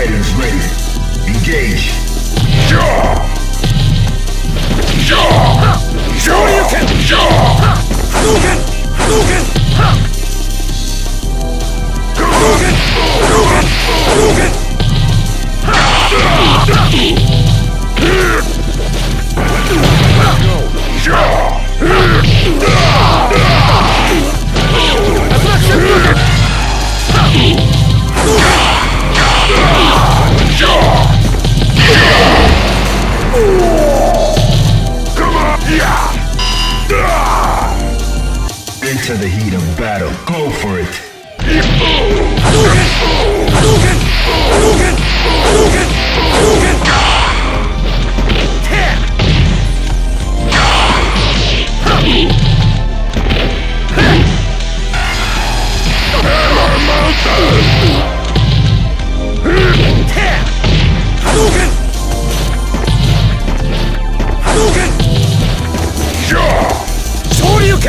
fighters ready. Engage. Ja! Ja! Shoryuken! Ja! Hadouken! Hadouken! Hadouken! Hadouken! The heat of battle. Go for it.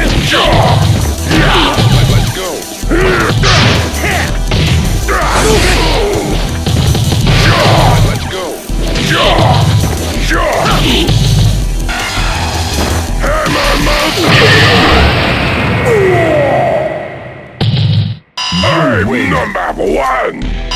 Hadouken! Let's go! Let's go! Hammer Mountain! Win. Number one!